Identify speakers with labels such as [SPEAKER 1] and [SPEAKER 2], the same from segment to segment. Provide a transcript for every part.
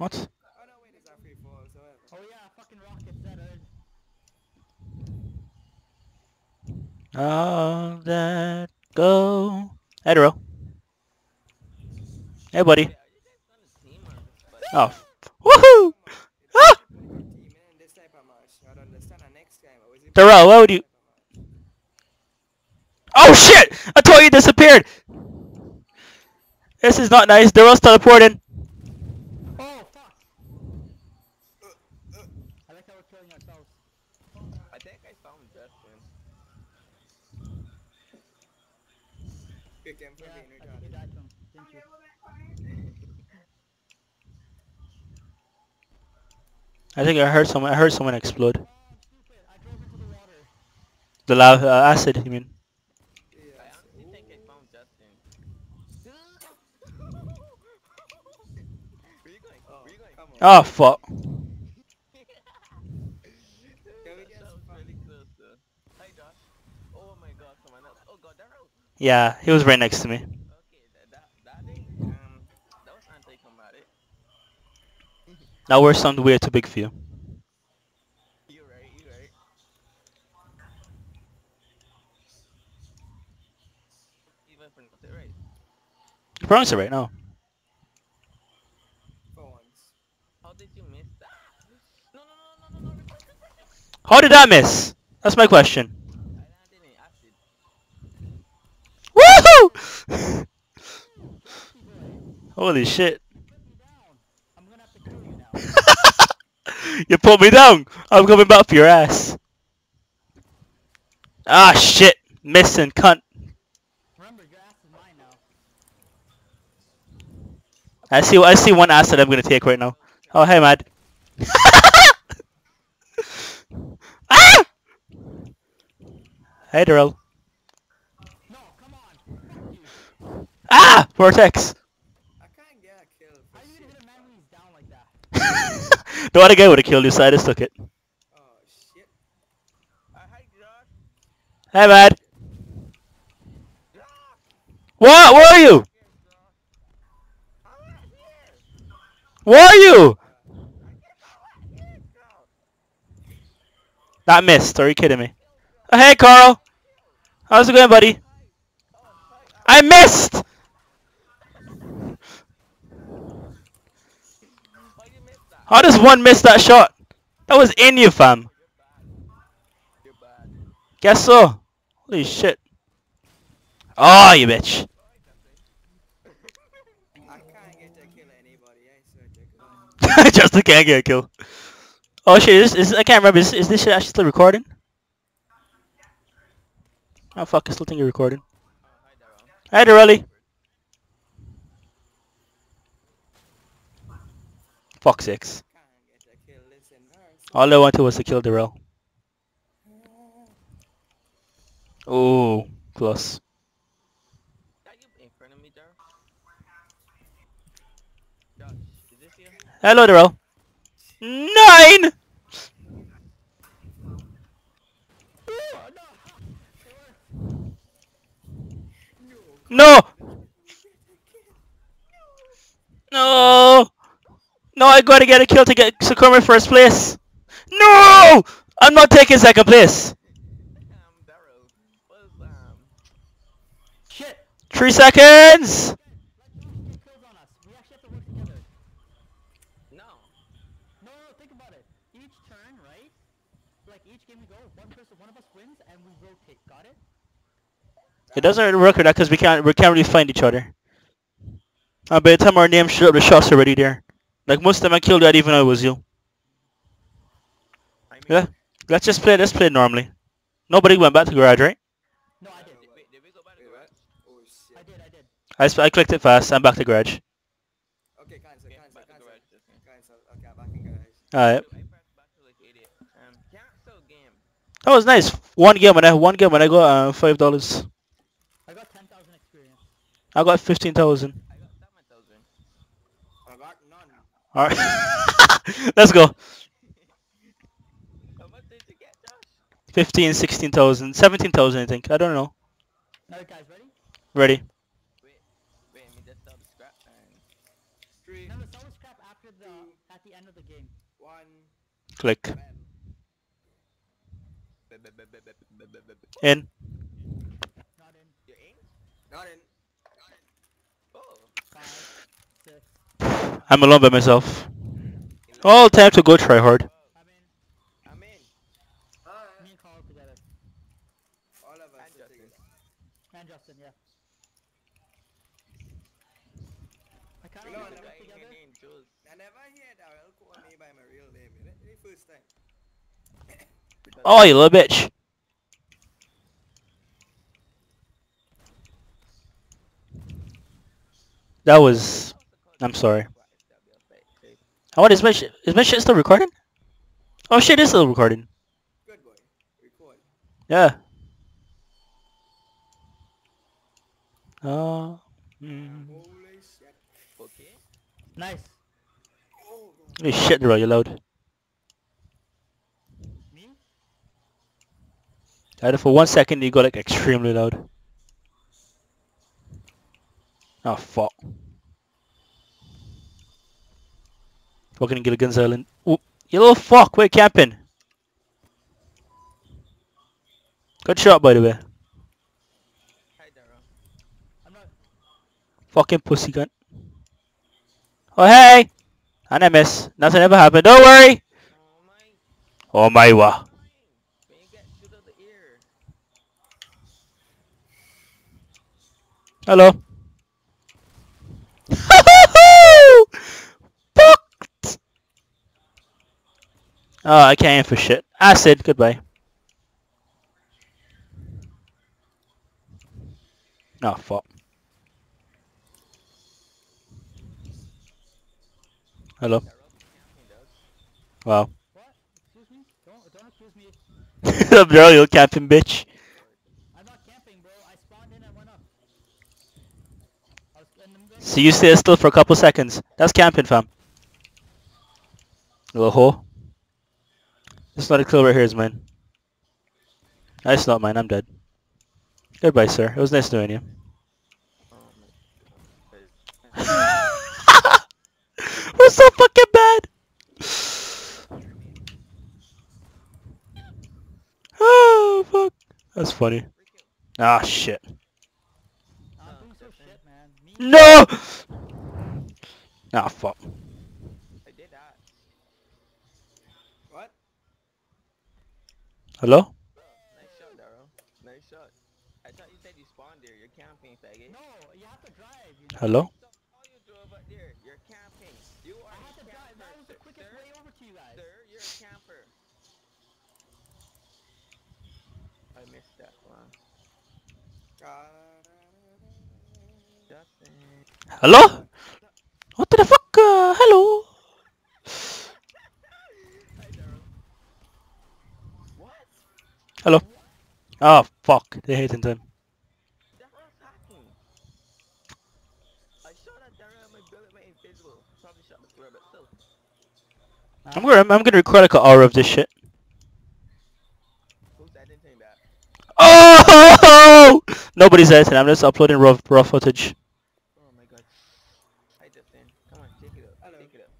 [SPEAKER 1] What?
[SPEAKER 2] Oh no, wait, it's our free fall.
[SPEAKER 3] Oh yeah, fucking rockets that are...
[SPEAKER 1] All that go. Hey, Dero. Hey, buddy. Oh. Woohoo! Ah!
[SPEAKER 2] Team in this type of match. I don't understand the next game. What?
[SPEAKER 1] Darrell, why would you? Oh shit! I thought you disappeared! This is not nice. Darrell's teleporting.
[SPEAKER 3] Oh, fuck! I like how we're killing ourselves.
[SPEAKER 4] I think I found Justin.
[SPEAKER 2] Good game for
[SPEAKER 3] Yeah,
[SPEAKER 2] being
[SPEAKER 3] I think you died to him, you?
[SPEAKER 1] I think I heard someone. I heard someone explode.
[SPEAKER 3] Oh, I'm stupid. I drove into the water.
[SPEAKER 1] The lava uh, acid. You mean?
[SPEAKER 2] Yeah,
[SPEAKER 4] I honestly think I found Justin. Where you going?
[SPEAKER 2] Oh,
[SPEAKER 4] Where you going?
[SPEAKER 2] come on.
[SPEAKER 1] Oh fuck.
[SPEAKER 2] Can we get
[SPEAKER 4] That was
[SPEAKER 2] some
[SPEAKER 4] really close though. Hi Josh. Oh my god, someone else. Oh god, Daryl.
[SPEAKER 1] Yeah, he was right next to me.
[SPEAKER 4] That,
[SPEAKER 1] we're some way too big for you.
[SPEAKER 4] You're right, you're right. Even pronounced it right.
[SPEAKER 1] Pronounce it right now.
[SPEAKER 4] How did you miss that? No, no, no, no, no, no.
[SPEAKER 1] How did I miss? That's my question.
[SPEAKER 4] I landed in acid.
[SPEAKER 1] Woohoo! Holy shit.
[SPEAKER 3] You
[SPEAKER 1] put me down. I'm coming back for your ass. Ah shit. Missing cunt. I see I see one ass that I'm gonna take right now. Oh hey mad. ah! Hey Darrell.
[SPEAKER 3] No, come on. Fuck you.
[SPEAKER 1] Ah! Vortex.
[SPEAKER 2] I can't get a kill
[SPEAKER 3] How you gonna hit a man when he's down like that?
[SPEAKER 1] the other guy would have killed you, so I just took it.
[SPEAKER 2] Oh shit.
[SPEAKER 4] Uh, hi Josh.
[SPEAKER 1] Hey.
[SPEAKER 4] Josh!
[SPEAKER 1] What? Where are you? Where are you? That missed. Are you kidding me? Oh, hey Carl. How's it going, buddy? I missed.
[SPEAKER 4] How you missed that?
[SPEAKER 1] How does one miss that shot? That was in you, fam. Guess so. Holy shit. Oh, you bitch. Justin can't get a kill. Oh shit, is, is, I can't remember. Is, is this shit actually still recording? Oh fuck, I still think you're recording.
[SPEAKER 4] Hi Daryl.
[SPEAKER 1] Hey, Dorelli. Fuck six. All I wanted was to kill Darrell. Oh, close. Hello, Darrell. Nine! No! No! No, I gotta get a kill to get Sakura first place. No! I'm not taking second place. Three seconds!
[SPEAKER 3] It. Like
[SPEAKER 1] doesn't work with that because we can't we can't really find each other. Uh, by the time our names show up, the shots are already there. Like most of them I killed, I didn't even know it was you.
[SPEAKER 4] I mean,
[SPEAKER 1] Yeah. Let's just play. Let's play normally. Nobody went back to garage, right?
[SPEAKER 3] No, I did.
[SPEAKER 4] Did, wait, did we go by the garage?
[SPEAKER 2] what? Oh shit.
[SPEAKER 3] I did, I did.
[SPEAKER 1] I, sp- I clicked it fast. I'm back to garage.
[SPEAKER 2] Okay, cancel,
[SPEAKER 4] Okay,
[SPEAKER 2] cancel, cancel.
[SPEAKER 4] garage.
[SPEAKER 2] Cancel. Okay, I'm back in garage.
[SPEAKER 1] Alright.
[SPEAKER 4] I pressed back to like idiot. Um, cancel game.
[SPEAKER 1] That was nice. One game when I one game when I got uh, five dollars.
[SPEAKER 3] I got 10,000 experience.
[SPEAKER 1] I got fifteen thousand.
[SPEAKER 4] I got seven thousand.
[SPEAKER 2] I got none.
[SPEAKER 1] Alright. Let's go.
[SPEAKER 4] How much did you get,
[SPEAKER 1] 15, 16,000, 17,000 I think. I don't know.
[SPEAKER 3] Alright guys, ready?
[SPEAKER 1] Ready.
[SPEAKER 4] Wait, wait, let me just sell the scrap and...
[SPEAKER 2] Three.
[SPEAKER 3] No, the scrap after the at the end of the game.
[SPEAKER 2] one.
[SPEAKER 1] Click. In. Me by myself.
[SPEAKER 2] All name. Is it? The first time.
[SPEAKER 1] Oh, you little bitch. That was. I'm sorry. Oh, what is my shit? Is my shit still recording? Oh shit, it's still recording.
[SPEAKER 2] Good boy. Record.
[SPEAKER 1] Yeah. Uh, mm.
[SPEAKER 2] Holy shit.
[SPEAKER 4] Okay.
[SPEAKER 3] Nice.
[SPEAKER 2] Oh, God.
[SPEAKER 1] Holy shit, bro, you loud.
[SPEAKER 3] Me?
[SPEAKER 1] Either for one second you go like extremely loud. Oh fuck. Fucking Gilligan's Island. Ooh, you little fuck, we're camping? Good shot by the way.
[SPEAKER 4] Hi,
[SPEAKER 3] I'm not.
[SPEAKER 1] Fucking pussy gun. Oh hey! And I miss. Nothing ever happened. Don't worry!
[SPEAKER 4] Oh my.
[SPEAKER 1] Oh my wa.
[SPEAKER 4] Fine. When you get shoot out the ear.
[SPEAKER 1] Hello. Fucked! Oh, I can't aim for shit. Acid, goodbye. Oh, fuck. Hello. Wow. Bro, you camping bitch?
[SPEAKER 3] I'm not camping, bro. I spawned in and went up.
[SPEAKER 1] So you stay still for a couple seconds. That's camping, fam. Little hole. This not a kill right here is mine. That's not mine, I'm dead. Goodbye, sir. It was nice knowing you. We're so fucking bad! Oh, fuck. That's funny. Ah, shit.
[SPEAKER 4] Oh,
[SPEAKER 3] doing so
[SPEAKER 4] Justin.
[SPEAKER 3] shit,
[SPEAKER 1] No! Ah, fuck.
[SPEAKER 4] I did that.
[SPEAKER 2] What?
[SPEAKER 1] Hello?
[SPEAKER 4] Nice shot, Daryl. Nice shot. I thought you said you spawned there. You're camping, faggot.
[SPEAKER 3] No, you have to drive. You?
[SPEAKER 1] Hello?
[SPEAKER 4] All you drove up there. You're camping. You are
[SPEAKER 3] I
[SPEAKER 4] a
[SPEAKER 3] had to drive. That was the quickest
[SPEAKER 4] sir,
[SPEAKER 3] way over to you guys.
[SPEAKER 4] Sir, you're a camper. I missed that one.
[SPEAKER 1] Hello? What the fuck? Uh, hello?
[SPEAKER 4] Hi, Daryl. What?
[SPEAKER 1] Hello? Oh, fuck. They hate in time.
[SPEAKER 4] Daryl's hacking. I shot at Daryl and my bullet went invisible. Probably shot the floor, but still.
[SPEAKER 1] I'm gonna, I'm gonna record like an hour of this shit. Oh! Nobody's editing. I'm just uploading raw, raw footage.
[SPEAKER 4] Oh my god. Hi, Justin. Come on, take it up.
[SPEAKER 2] Hello.
[SPEAKER 4] Take it up.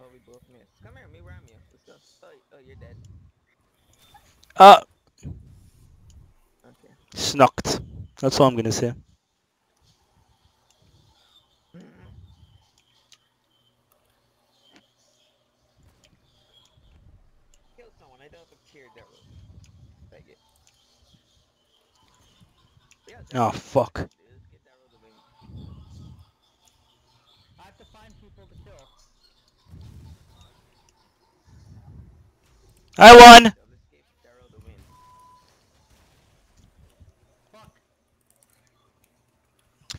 [SPEAKER 4] Oh, we both missed. Come here, me ram you. Let's go. Oh, oh, you're dead.
[SPEAKER 1] Uh,
[SPEAKER 4] Okay.
[SPEAKER 1] snucked. That's all I'm gonna say.
[SPEAKER 4] Kill someone. I don't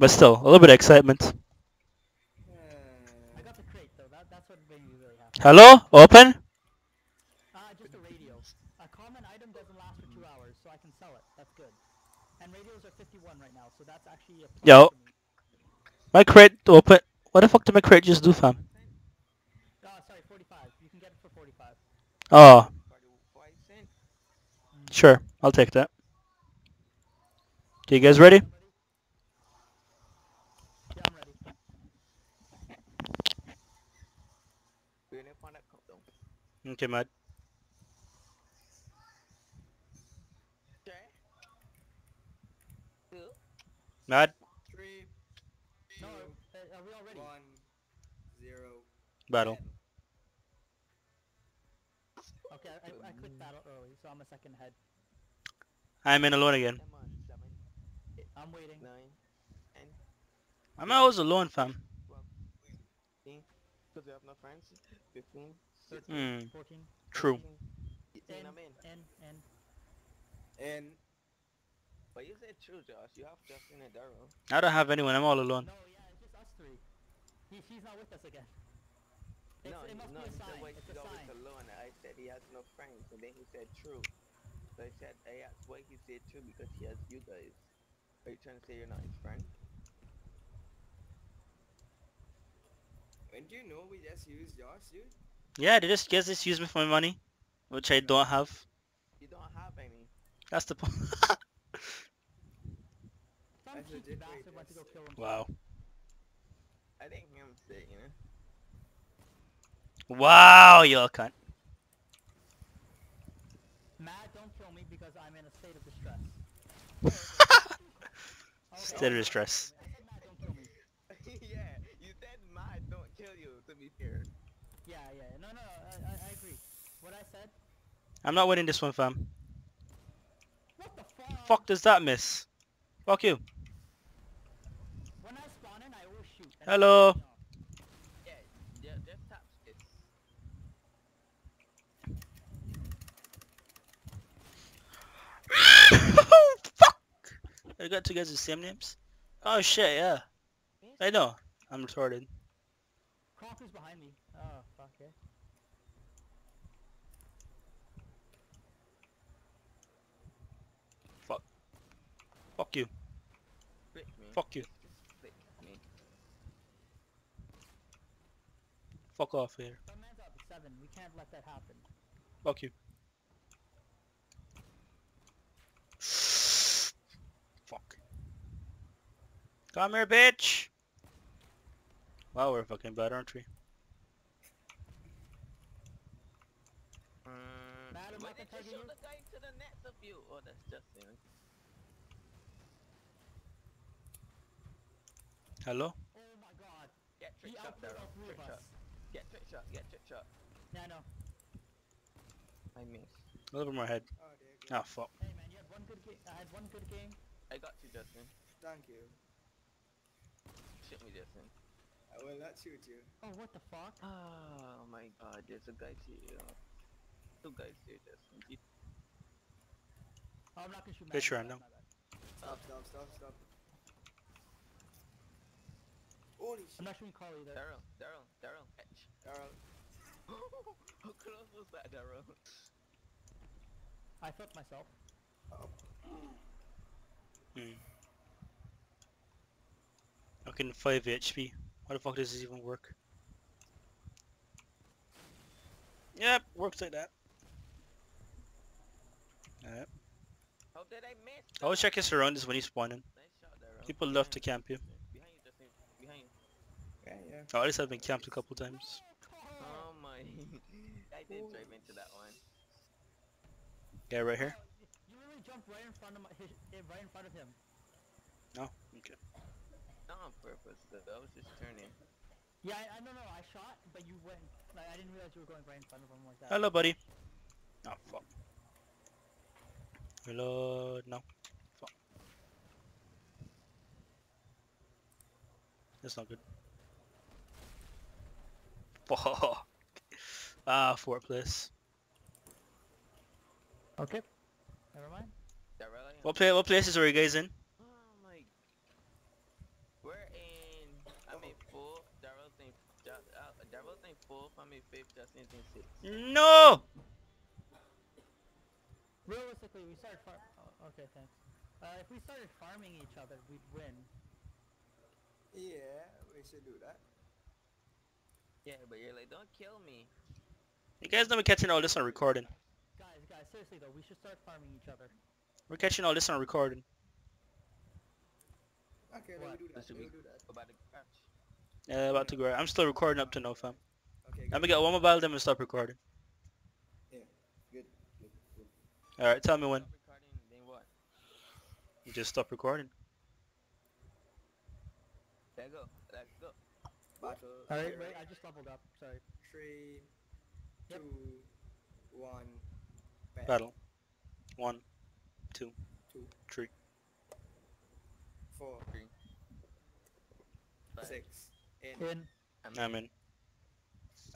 [SPEAKER 1] But still, a little bit of excitement.
[SPEAKER 3] what made me really happy.
[SPEAKER 1] Hello? Open?
[SPEAKER 3] Uh, just a radio. A common item doesn't last for two hours, so I can sell it. That's good. And radios are 51 right now, so that's actually a plus
[SPEAKER 1] Yo. My crate open. What the fuck did my crate just do, fam?
[SPEAKER 3] Oh, sorry, 45. You can get it for 45.
[SPEAKER 1] Oh,
[SPEAKER 4] Forty-five cent.
[SPEAKER 1] sure. I'll take that. Okay, you guys ready?
[SPEAKER 3] I'm ready? Yeah, I'm ready.
[SPEAKER 4] We didn't find that cup though.
[SPEAKER 1] Okay, Matt.
[SPEAKER 4] Okay. Two.
[SPEAKER 1] Matt,
[SPEAKER 2] Three, two,
[SPEAKER 3] uh, are we all ready?
[SPEAKER 2] one, zero.
[SPEAKER 1] battle.
[SPEAKER 3] Okay, I, I clicked battle early, so I'm a second ahead.
[SPEAKER 1] I'm in alone again.
[SPEAKER 4] Come on. Seven.
[SPEAKER 3] I'm waiting.
[SPEAKER 4] Nine. Ten.
[SPEAKER 1] I'm always alone, fam.
[SPEAKER 4] Twelve. Fifteen. Because we have no friends. Fifteen.
[SPEAKER 3] 13,
[SPEAKER 1] Hmm.
[SPEAKER 3] 14,
[SPEAKER 1] True.
[SPEAKER 4] 18, I'm in.
[SPEAKER 3] N, N.
[SPEAKER 2] And
[SPEAKER 4] But you said true, Josh. You have Justin and Daryl.
[SPEAKER 1] I don't have anyone. I'm all alone.
[SPEAKER 3] No, yeah, it's just us three. He, he's not with us again. It's,
[SPEAKER 4] no,
[SPEAKER 3] it must
[SPEAKER 4] no,
[SPEAKER 3] be a
[SPEAKER 4] he said
[SPEAKER 3] sign. It's a sign.
[SPEAKER 4] alone. I said he has no friends, and then he said true. So I said, I asked why he said true because he has you guys. Are you trying to say you're not his friend?
[SPEAKER 2] when do you know we just used Josh, dude?
[SPEAKER 1] Yeah, they just guess just use me for my money, which I don't have.
[SPEAKER 4] You don't have any.
[SPEAKER 1] That's the point.
[SPEAKER 3] Some
[SPEAKER 2] That's
[SPEAKER 3] cheeky
[SPEAKER 2] legit
[SPEAKER 3] bastard went to go
[SPEAKER 2] greatness.
[SPEAKER 3] kill himself.
[SPEAKER 1] wow.
[SPEAKER 4] I think him say, you know.
[SPEAKER 1] Wow, you cunt.
[SPEAKER 3] Matt, don't kill me because I'm in a state of distress.
[SPEAKER 1] State of distress.
[SPEAKER 3] I said Matt, don't kill me.
[SPEAKER 4] yeah, you said mine don't kill you, to be fair.
[SPEAKER 3] Yeah, yeah, no, no, no, I, I, I agree. What I said?
[SPEAKER 1] I'm not winning this one, fam.
[SPEAKER 3] What the fuck?
[SPEAKER 1] Fuck does that miss? Fuck you.
[SPEAKER 3] When I spawn in, I always shoot.
[SPEAKER 1] Hello.
[SPEAKER 3] no.
[SPEAKER 4] Yeah, yeah, just tap it.
[SPEAKER 1] Fuck! I got two guys with same names? Oh shit, yeah. I know. I'm retarded.
[SPEAKER 3] Conker's behind me. Oh, fuck it.
[SPEAKER 1] Fuck you.
[SPEAKER 4] Flick me.
[SPEAKER 1] Fuck you.
[SPEAKER 4] Flick me.
[SPEAKER 1] Fuck off here.
[SPEAKER 3] Some man's up seven. We can't let that happen.
[SPEAKER 1] Fuck you. Fuck. Come here, bitch! Wow, we're fucking bad, aren't we?
[SPEAKER 3] Matt, I'm
[SPEAKER 4] why did you show the guy to the next of you? Oh, that's Justin.
[SPEAKER 1] Hello?
[SPEAKER 3] Oh my god.
[SPEAKER 4] Get
[SPEAKER 3] He
[SPEAKER 4] trick shot, Daryl. Trick shot. Get trick shot. Get trick shot.
[SPEAKER 3] Yeah, I know.
[SPEAKER 4] I missed.
[SPEAKER 1] A little bit more head.
[SPEAKER 2] Oh, there you go.
[SPEAKER 1] Ah, fuck.
[SPEAKER 3] Hey man, you had one good game. I had one good game.
[SPEAKER 4] I got you, Justin.
[SPEAKER 2] Thank you.
[SPEAKER 4] Shoot me, Justin.
[SPEAKER 2] I will not shoot you.
[SPEAKER 3] Oh, what the fuck?
[SPEAKER 4] Oh my god, there's a guy here. Two guys here, Justin. You-
[SPEAKER 3] Oh, I'm not gonna shoot Matt.
[SPEAKER 1] Pitch random.
[SPEAKER 3] bad, my bad.
[SPEAKER 2] Stop, stop, stop, stop. Holy
[SPEAKER 3] I'm
[SPEAKER 2] shit.
[SPEAKER 3] not shooting Carl either.
[SPEAKER 4] Daryl, Daryl, Daryl, catch.
[SPEAKER 2] Daryl.
[SPEAKER 4] How close was that, Daryl?
[SPEAKER 3] I flipped myself.
[SPEAKER 1] Hmm. Fucking 5 HP. How the fuck does this even work? Yep, works like that. Alright.
[SPEAKER 4] How did I miss?
[SPEAKER 1] Always check his surroundings when he's spawning.
[SPEAKER 4] Nice shot, Daryl.
[SPEAKER 1] People love to camp you.
[SPEAKER 4] Behind you, Justin. Behind you.
[SPEAKER 2] Yeah, yeah.
[SPEAKER 1] Oh, at least I've been camped a couple times.
[SPEAKER 4] Oh my. I did drive into that one.
[SPEAKER 1] Yeah, right here.
[SPEAKER 3] Oh, you literally jumped right in front of my, his, eh, right in front of him.
[SPEAKER 1] No? Okay.
[SPEAKER 4] Not on purpose, though. I was just turning.
[SPEAKER 3] Yeah, I, I don't know. I shot, but you went. Like, I didn't realize you were going right in front of him like that.
[SPEAKER 1] Hello, buddy. Oh, fuck. Hello, no. Fuck. That's not good. Fuck. Ah, fourth place.
[SPEAKER 3] Okay. Never mind.
[SPEAKER 4] Daryl, I.
[SPEAKER 1] What play? What places are you guys in?
[SPEAKER 4] Oh my. We're in. I'm in four. Daryl's in Just, uh, Devil think four for me, fifth, Justin think six.
[SPEAKER 1] No!
[SPEAKER 3] Realistically, we started far- oh, okay, thanks. Uh, if we started farming each other, we'd win.
[SPEAKER 2] Yeah, we should do that.
[SPEAKER 4] Yeah, but you're like, don't kill me.
[SPEAKER 1] You guys know we're catching all this on recording.
[SPEAKER 3] Guys, guys, seriously though, we should start farming each other.
[SPEAKER 1] We're catching all this on recording.
[SPEAKER 2] Okay, let
[SPEAKER 3] What?
[SPEAKER 2] me do that. Let
[SPEAKER 4] we
[SPEAKER 2] me do that.
[SPEAKER 4] go by the garage?
[SPEAKER 1] Yeah, about to go. I'm still recording up to now, fam.
[SPEAKER 2] Okay,
[SPEAKER 1] Let me get one mobile, then we'll stop recording.
[SPEAKER 2] Yeah, good, good, good.
[SPEAKER 1] Alright, tell me when.
[SPEAKER 4] Stop recording, then what?
[SPEAKER 1] You just stop recording.
[SPEAKER 4] Let's go.
[SPEAKER 2] Battle.
[SPEAKER 3] Alright, wait, I just leveled up, sorry.
[SPEAKER 2] Three,
[SPEAKER 3] Yep.
[SPEAKER 2] two, one. bet.
[SPEAKER 1] Battle. One, two,
[SPEAKER 2] Two,
[SPEAKER 1] three.
[SPEAKER 2] four,
[SPEAKER 4] Three.
[SPEAKER 2] Six, eight.
[SPEAKER 3] In.
[SPEAKER 4] I'm
[SPEAKER 1] I'm in.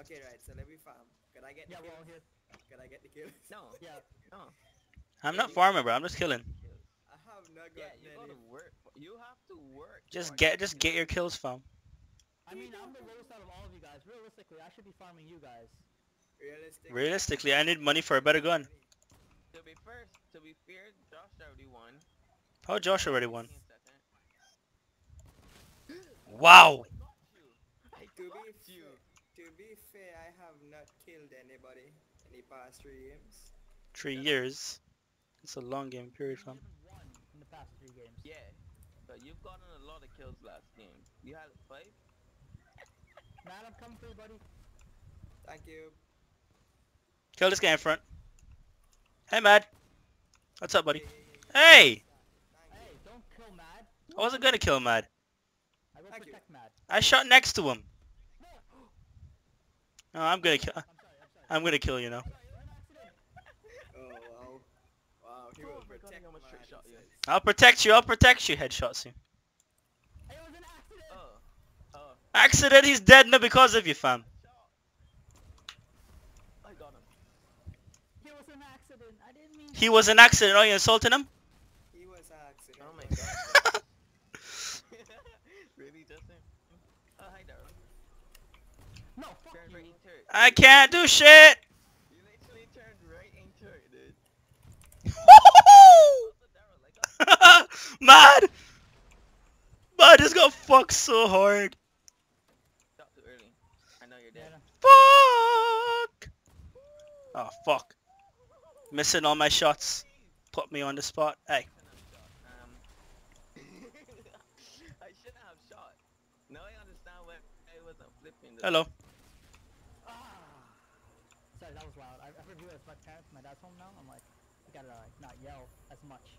[SPEAKER 2] Okay, right. So let me farm. Can I get
[SPEAKER 3] Yeah,
[SPEAKER 2] the
[SPEAKER 3] we're all here.
[SPEAKER 2] Can I get the kill?
[SPEAKER 4] No,
[SPEAKER 3] Yeah.
[SPEAKER 4] no.
[SPEAKER 1] I'm not farming, bro. I'm just killing.
[SPEAKER 2] I have not got
[SPEAKER 4] Yeah, you gotta work. You have to work.
[SPEAKER 1] Just get, just get your kills, fam.
[SPEAKER 3] I mean, I'm the lowest out of all of you guys. Realistically, I should be farming you guys.
[SPEAKER 2] Realistic.
[SPEAKER 1] Realistically, I need money for a better gun.
[SPEAKER 4] To be first, to be fair, Josh already won.
[SPEAKER 1] Oh, Josh already won. Wow!
[SPEAKER 4] I
[SPEAKER 2] To be
[SPEAKER 4] got
[SPEAKER 2] fair,
[SPEAKER 4] you.
[SPEAKER 2] to be fair, I have not killed anybody in the past three games.
[SPEAKER 1] Three years. It's a long game period,
[SPEAKER 3] You
[SPEAKER 1] fam.
[SPEAKER 3] in the past three games.
[SPEAKER 4] Yeah, but you've gotten a lot of kills last game. You had five.
[SPEAKER 3] Matt, I'm coming for you, buddy.
[SPEAKER 2] Thank you.
[SPEAKER 1] Kill this guy in front. Hey, Mad. What's up, buddy?
[SPEAKER 2] Hey,
[SPEAKER 1] Hey!
[SPEAKER 2] Thank
[SPEAKER 3] Hey,
[SPEAKER 2] you.
[SPEAKER 3] don't kill Mad.
[SPEAKER 1] I wasn't gonna kill Mad.
[SPEAKER 3] I will
[SPEAKER 2] Thank you.
[SPEAKER 3] protect Mad.
[SPEAKER 1] I shot next to him.
[SPEAKER 3] No!
[SPEAKER 1] No, I'm gonna kill.
[SPEAKER 3] I'm sorry, I'm sorry.
[SPEAKER 1] I'm gonna kill you now.
[SPEAKER 3] Sorry, an accident.
[SPEAKER 2] Oh wow. Wow, he will protect
[SPEAKER 4] I almost
[SPEAKER 2] my
[SPEAKER 4] trick shot you.
[SPEAKER 2] assets.
[SPEAKER 1] I'll protect you. I'll protect you. Headshots you.
[SPEAKER 3] It was an accident.
[SPEAKER 4] Oh, oh,
[SPEAKER 1] Accident. He's dead now because of you, fam.
[SPEAKER 4] I got him.
[SPEAKER 3] It was an accident. I didn't mean.
[SPEAKER 1] He was an accident. Are you insulting him?
[SPEAKER 2] He was an accident.
[SPEAKER 4] Oh my god. really, Justin? Oh, hi, Daryl.
[SPEAKER 3] No, fuck
[SPEAKER 4] Turned right
[SPEAKER 3] you.
[SPEAKER 4] into it.
[SPEAKER 1] I can't do shit.
[SPEAKER 4] You literally turned right into it, dude. Also, Daryl, like,
[SPEAKER 1] Mad. Mad just got fucked so hard.
[SPEAKER 4] stop too early. I know you're
[SPEAKER 3] Yeah,
[SPEAKER 4] dead.
[SPEAKER 3] no.
[SPEAKER 1] Fuck. Oh fuck. Missing all my shots. Put me on the spot. Hey.
[SPEAKER 4] I shouldn't have shot. Now I understand why I wasn't flipping. The
[SPEAKER 1] Hello.
[SPEAKER 3] Ah. Sorry, that was loud. I, I review it with my parents. My dad's home now. I'm like, I gotta like, not yell as much.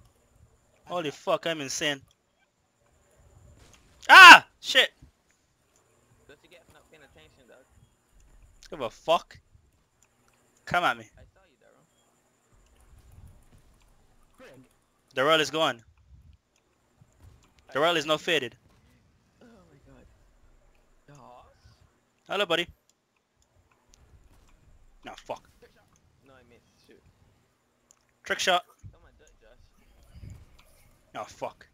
[SPEAKER 1] Holy fuck, I'm insane. Ah! Shit.
[SPEAKER 4] Don't you get not paying attention, dog?
[SPEAKER 1] Give a fuck. Come at me.
[SPEAKER 4] I saw you, Daryl.
[SPEAKER 3] Frig.
[SPEAKER 1] The roll is gone. The roll is now faded.
[SPEAKER 4] Oh my god. Doss?
[SPEAKER 1] Hello, buddy. No, fuck.
[SPEAKER 4] No, I missed. Shoot.
[SPEAKER 1] Trick shot.
[SPEAKER 4] Come on, Josh.
[SPEAKER 1] Oh, fuck.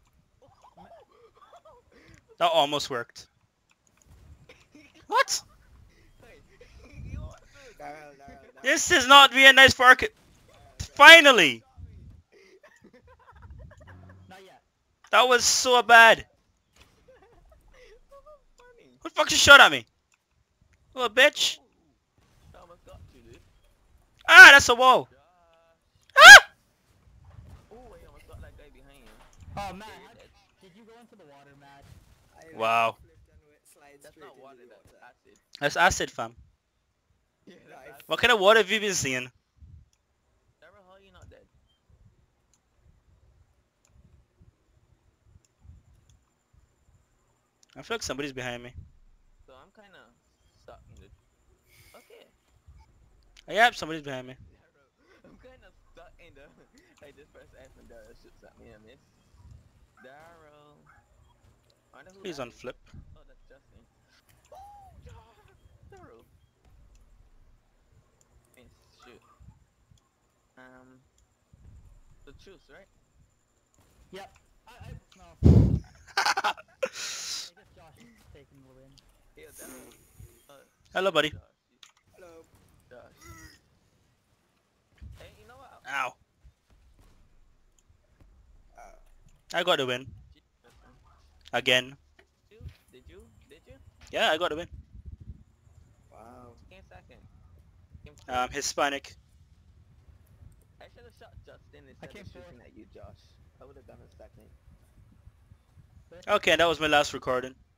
[SPEAKER 1] That almost worked. What?
[SPEAKER 4] Hey, you want to-
[SPEAKER 2] Daryl, Daryl, Daryl.
[SPEAKER 1] This is not being nice for our ki- Finally!
[SPEAKER 3] Not yet.
[SPEAKER 1] That was so bad.
[SPEAKER 4] Funny.
[SPEAKER 1] Who the fuck just shot at me? Little bitch.
[SPEAKER 4] I almost got you, dude.
[SPEAKER 1] Ah, that's a wall. Ah!
[SPEAKER 4] Oh, I almost got that guy behind you.
[SPEAKER 3] Oh, Matt,
[SPEAKER 4] Yeah, you're
[SPEAKER 3] how-
[SPEAKER 4] dead.
[SPEAKER 3] did you go into the water, Matt?
[SPEAKER 1] Wow.
[SPEAKER 2] flipped and went- slide
[SPEAKER 4] That's not water, that's acid.
[SPEAKER 1] That's acid, fam.
[SPEAKER 4] Yeah,
[SPEAKER 2] Right.
[SPEAKER 4] that's acid.
[SPEAKER 1] What kind of water have you been seeing?
[SPEAKER 4] Daryl, how are you not dead?
[SPEAKER 1] I feel like somebody's behind me.
[SPEAKER 4] So I'm kind of stuck in the... Okay.
[SPEAKER 1] Oh, yeah, somebody's behind me.
[SPEAKER 4] I'm kind of stuck in the... I just pressed F and Daryl shoots at me and I miss. Daryl. I wonder who
[SPEAKER 1] He's
[SPEAKER 4] that
[SPEAKER 1] on
[SPEAKER 4] is.
[SPEAKER 1] flip.
[SPEAKER 4] Oh, that's Justin. Daryl. Miss, shoot. Um... The truth, right?
[SPEAKER 3] Yep. I, I, no. I guess Josh is taking the win.
[SPEAKER 4] Yeah, Daryl. Oh,
[SPEAKER 1] Hello, buddy.
[SPEAKER 4] Josh,
[SPEAKER 2] Hello.
[SPEAKER 4] Josh. Hey, you know what?
[SPEAKER 1] Ow.
[SPEAKER 2] Uh,
[SPEAKER 1] I got the win. Again.
[SPEAKER 4] Did you? Did you? Did you?
[SPEAKER 1] Yeah, I got the win.
[SPEAKER 2] wow.
[SPEAKER 4] Came second. Came
[SPEAKER 1] Um. Hispanic.
[SPEAKER 4] I should have shot Justin
[SPEAKER 3] I
[SPEAKER 4] instead
[SPEAKER 3] came
[SPEAKER 4] of shooting
[SPEAKER 3] fourth.
[SPEAKER 4] at you, Josh. I would have done a second.
[SPEAKER 1] Okay, that was my last recording.
[SPEAKER 3] Alright.